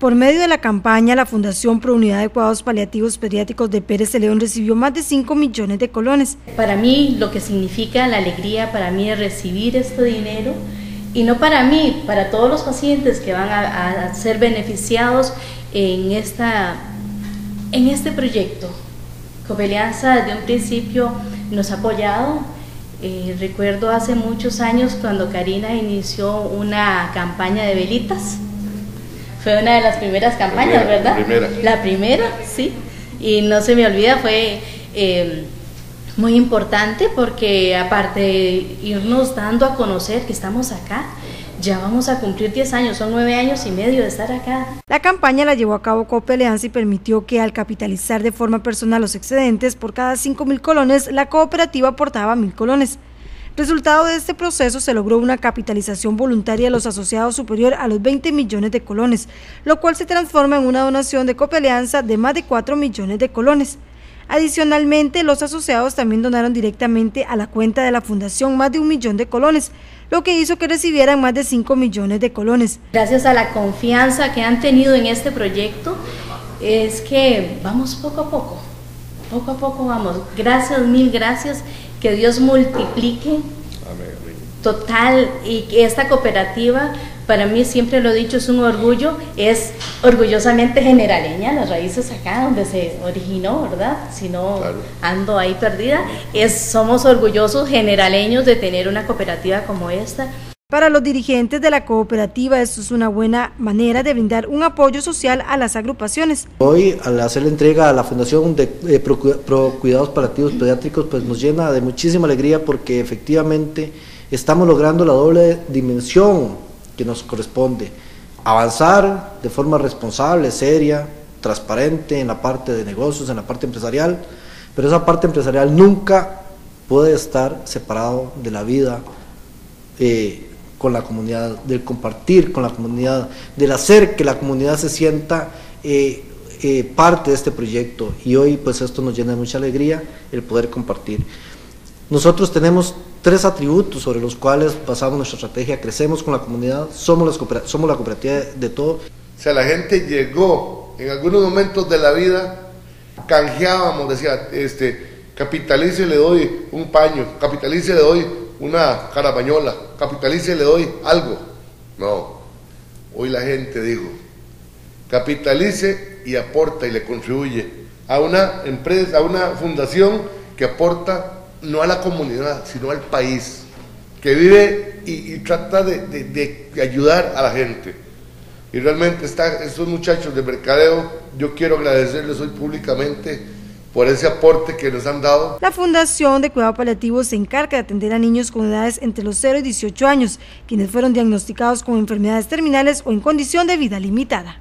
Por medio de la campaña, la Fundación Pro Unidad de Cuidados Paliativos Pediátricos de Pérez de León recibió más de 5 millones de colones. Para mí, lo que significa la alegría para mí es recibir este dinero, y no para mí, para todos los pacientes que van a, ser beneficiados en, esta, en este proyecto. Copelianza desde un principio nos ha apoyado. Eh, recuerdo hace muchos años cuando Karina inició una campaña de velitas fue una de las primeras campañas, ¿verdad? La primera. La primera, sí. Y no se me olvida, fue eh, muy importante porque aparte de irnos dando a conocer que estamos acá, ya vamos a cumplir 10 años, son 9 años y medio de estar acá. La campaña la llevó a cabo Coopeleanza y permitió que al capitalizar de forma personal los excedentes por cada 5 mil colones, la cooperativa aportaba mil colones. Resultado de este proceso se logró una capitalización voluntaria de los asociados superior a los 20 millones de colones, lo cual se transforma en una donación de Copealianza de más de 4 millones de colones. Adicionalmente, los asociados también donaron directamente a la cuenta de la fundación más de un millón de colones, lo que hizo que recibieran más de 5 millones de colones. Gracias a la confianza que han tenido en este proyecto, es que vamos poco a poco, poco a poco vamos. Gracias, mil gracias que Dios multiplique total y que esta cooperativa para mí siempre lo he dicho es un orgullo, es orgullosamente generaleña, las raíces acá donde se originó, ¿verdad? Si no ando ahí perdida, es somos orgullosos generaleños de tener una cooperativa como esta. Para los dirigentes de la cooperativa, esto es una buena manera de brindar un apoyo social a las agrupaciones. Hoy, al hacer la entrega a la Fundación de Pro, Cuidados Paliativos Pediátricos, pues nos llena de muchísima alegría porque efectivamente estamos logrando la doble dimensión que nos corresponde. Avanzar de forma responsable, seria, transparente en la parte de negocios, en la parte empresarial, pero esa parte empresarial nunca puede estar separado de la vida eh, con la comunidad, del compartir con la comunidad, del hacer que la comunidad se sienta eh, eh, parte de este proyecto. Y hoy pues esto nos llena de mucha alegría el poder compartir. Nosotros tenemos tres atributos sobre los cuales basamos nuestra estrategia, crecemos con la comunidad, somos, la cooperativa de todo. O sea, la gente llegó en algunos momentos de la vida, canjeábamos, decía, este, capitalice le doy un paño, capitalice le doy una carabañola, capitalice le doy algo. No, hoy la gente dijo, capitalice y aporta y le contribuye a una empresa, a una fundación que aporta no a la comunidad, sino al país, que vive y, trata de, de, ayudar a la gente. Y realmente está, estos muchachos de mercadeo, yo quiero agradecerles hoy públicamente por ese aporte que nos han dado. La Fundación de Cuidado Paliativo se encarga de atender a niños con edades entre los 0 y 18 años, quienes fueron diagnosticados con enfermedades terminales o en condición de vida limitada.